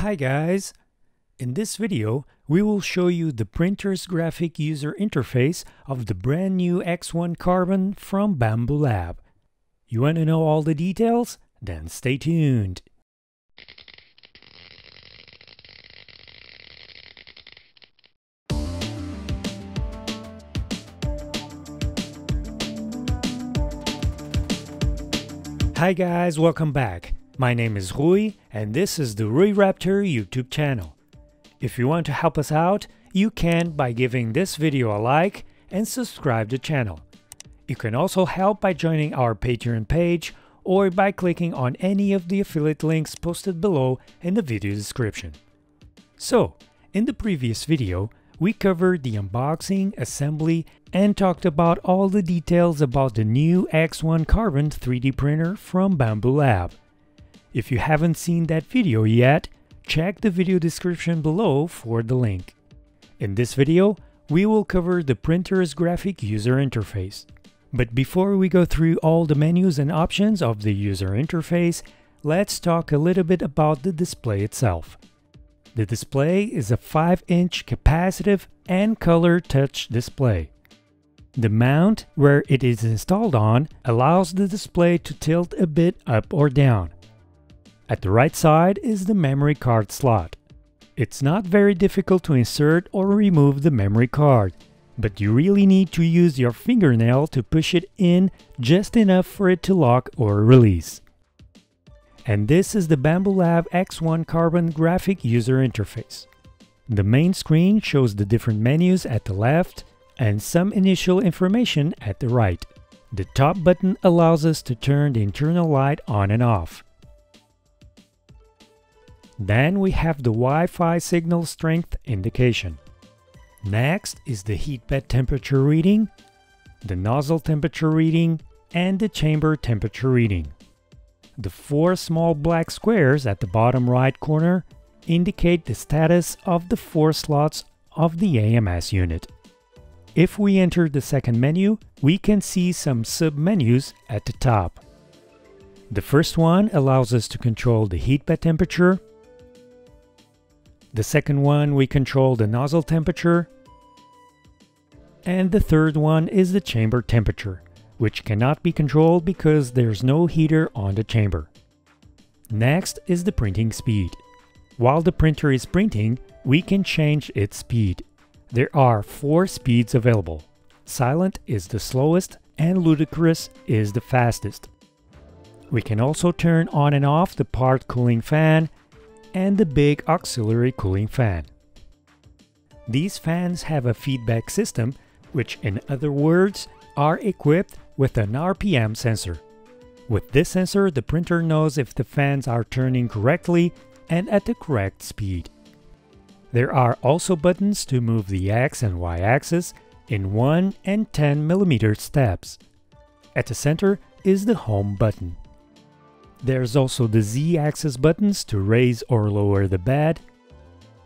Hi guys! In this video, we will show you the printer's graphic user interface of the brand new X1 Carbon from Bambu Lab. You want to know all the details? Then stay tuned! Hi guys, welcome back. My name is Rui and this is the Rui Raptor YouTube channel. If you want to help us out, you can by giving this video a like and subscribe the channel. You can also help by joining our Patreon page or by clicking on any of the affiliate links posted below in the video description. So, in the previous video, we covered the unboxing, assembly, and talked about all the details about the new X1 Carbon 3D printer from Bambu Lab. If you haven't seen that video yet, check the video description below for the link. In this video, we will cover the printer's graphic user interface. But before we go through all the menus and options of the user interface, let's talk a little bit about the display itself. The display is a 5-inch capacitive and color touch display. The mount where it is installed on allows the display to tilt a bit up or down. At the right side is the memory card slot. It's not very difficult to insert or remove the memory card, but you really need to use your fingernail to push it in just enough for it to lock or release. And this is the Bambu Lab X1 Carbon graphic user interface. The main screen shows the different menus at the left and some initial information at the right. The top button allows us to turn the internal light on and off. Then we have the Wi-Fi signal strength indication. Next is the heat bed temperature reading, the nozzle temperature reading, and the chamber temperature reading. The four small black squares at the bottom right corner indicate the status of the four slots of the AMS unit. If we enter the second menu, we can see some sub-menus at the top. The first one allows us to control the heat bed temperature. The second one we control the nozzle temperature. And the third one is the chamber temperature which cannot be controlled because there's no heater on the chamber. Next is the printing speed. While the printer is printing, we can change its speed. There are four speeds available. Silent is the slowest and ludicrous is the fastest. We can also turn on and off the part cooling fan and the big auxiliary cooling fan. These fans have a feedback system, which in other words are equipped with an RPM sensor. With this sensor, the printer knows if the fans are turning correctly and at the correct speed. There are also buttons to move the X and Y axis in 1 and 10 mm steps. At the center is the Home button. There's also the Z-axis buttons to raise or lower the bed,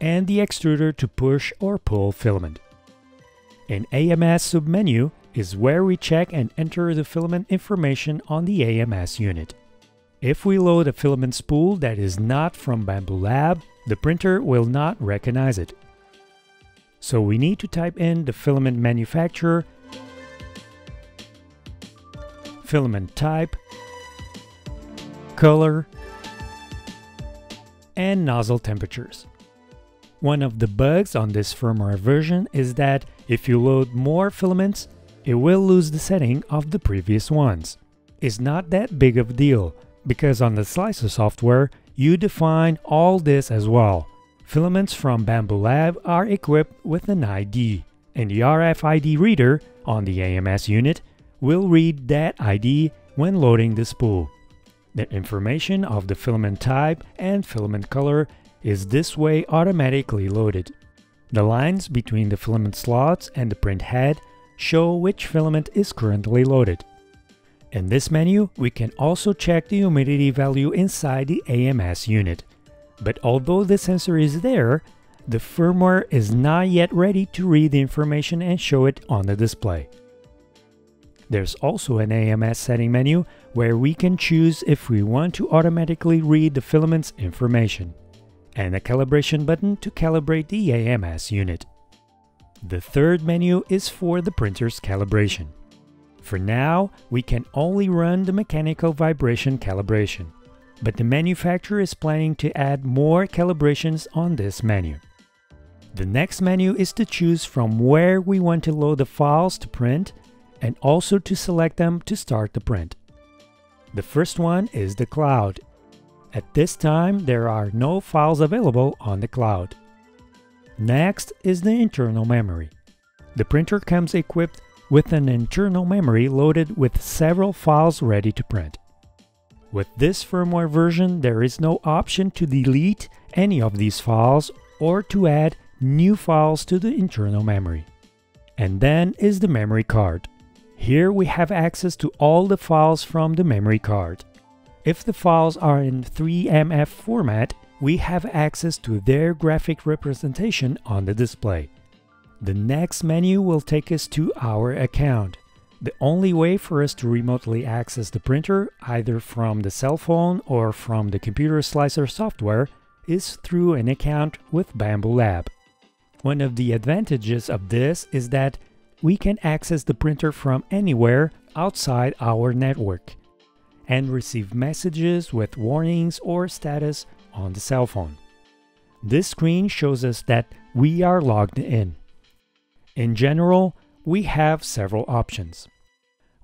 and the extruder to push or pull filament. An AMS submenu, is where we check and enter the filament information on the AMS unit. If we load a filament spool that is not from Bambu Lab, the printer will not recognize it. So we need to type in the filament manufacturer, filament type, color, and nozzle temperatures. One of the bugs on this firmware version is that if you load more filaments, it will lose the setting of the previous ones. It's not that big of a deal, because on the Slicer software, you define all this as well. Filaments from Bambu Lab are equipped with an ID, and the RFID reader on the AMS unit will read that ID when loading the spool. The information of the filament type and filament color is this way automatically loaded. The lines between the filament slots and the print head show which filament is currently loaded. In this menu, we can also check the humidity value inside the AMS unit. But although the sensor is there, the firmware is not yet ready to read the information and show it on the display. There's also an AMS setting menu where we can choose if we want to automatically read the filament's information. and a calibration button to calibrate the AMS unit. The third menu is for the printer's calibration. For now, we can only run the mechanical vibration calibration, but the manufacturer is planning to add more calibrations on this menu. The next menu is to choose from where we want to load the files to print and also to select them to start the print. The first one is the cloud. At this time, there are no files available on the cloud. Next is the internal memory. The printer comes equipped with an internal memory loaded with several files ready to print. With this firmware version, there is no option to delete any of these files or to add new files to the internal memory. And then is the memory card. Here we have access to all the files from the memory card. If the files are in 3MF format, we have access to their graphic representation on the display. The next menu will take us to our account. The only way for us to remotely access the printer, either from the cell phone or from the computer slicer software, is through an account with Bambu Lab. One of the advantages of this is that we can access the printer from anywhere outside our network and receive messages with warnings or status on the cell phone. This screen shows us that we are logged in. In general, we have several options.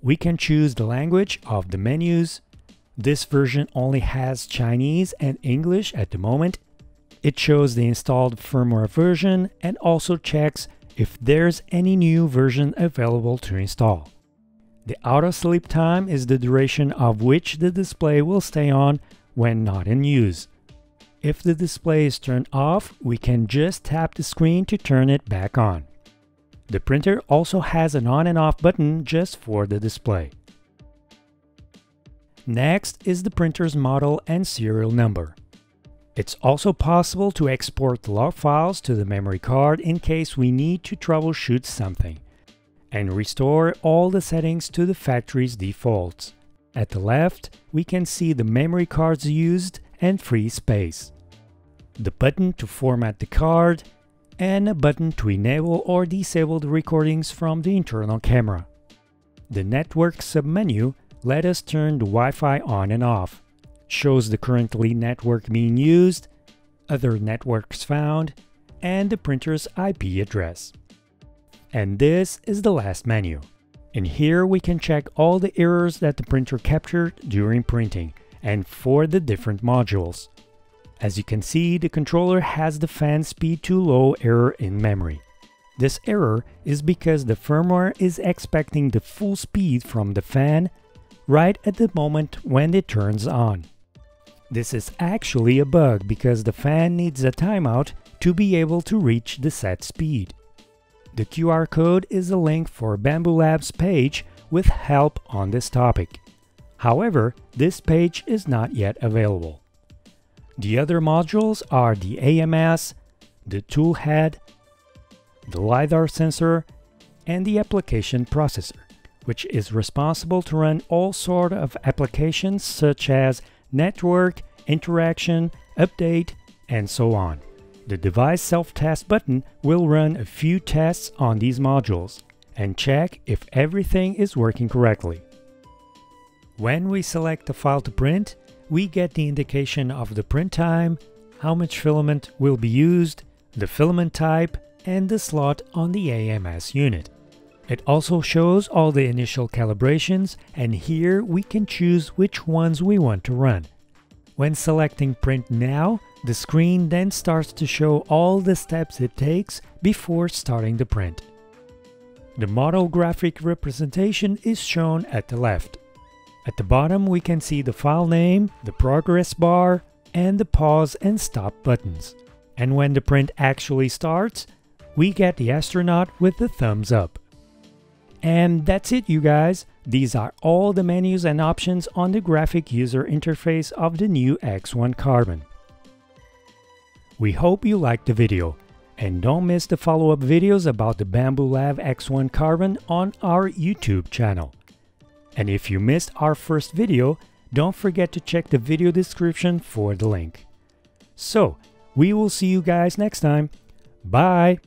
We can choose the language of the menus. This version only has Chinese and English at the moment. It shows the installed firmware version and also checks if there's any new version available to install. The auto sleep time is the duration of which the display will stay on when not in use. If the display is turned off, we can just tap the screen to turn it back on. The printer also has an on and off button just for the display. Next is the printer's model and serial number. It's also possible to export the log files to the memory card in case we need to troubleshoot something, and restore all the settings to the factory's defaults. At the left, we can see the memory cards used and free space, the button to format the card, and a button to enable or disable the recordings from the internal camera. The network submenu let us turn the Wi-Fi on and off, shows the currently network being used, other networks found, and the printer's IP address. And this is the last menu. In here we can check all the errors that the printer captured during printing and for the different modules. As you can see, the controller has the fan speed too low error in memory. This error is because the firmware is expecting the full speed from the fan right at the moment when it turns on. This is actually a bug because the fan needs a timeout to be able to reach the set speed. The QR code is a link for Bambu Labs page with help on this topic. However, this page is not yet available. The other modules are the AMS, the tool head, the LiDAR sensor, and the application processor, which is responsible to run all sort of applications such as network, interaction, update, and so on. The device self-test button will run a few tests on these modules and check if everything is working correctly. When we select the file to print, we get the indication of the print time, how much filament will be used, the filament type, and the slot on the AMS unit. It also shows all the initial calibrations and here we can choose which ones we want to run. When selecting print now, the screen then starts to show all the steps it takes before starting the print. The model graphic representation is shown at the left. At the bottom we can see the file name, the progress bar, and the pause and stop buttons. And when the print actually starts, we get the astronaut with the thumbs up. And that's it you guys, these are all the menus and options on the graphic user interface of the new X1 Carbon. We hope you liked the video, and don't miss the follow-up videos about the Bambu Lab X1 Carbon on our YouTube channel. And if you missed our first video, don't forget to check the video description for the link. So, We will see you guys next time. Bye!